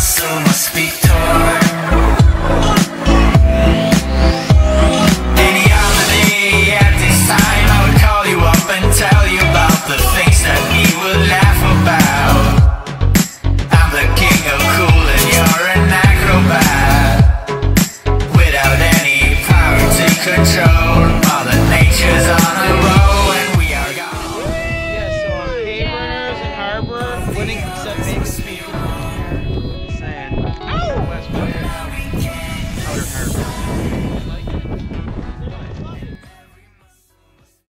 So time I would call you up and tell you about the things that we would laugh about. I'm the king of cool and you're an acrobat. Without any power to control Mother Nature's on a roll and we are gone. So Harbor, winning set higher, higher.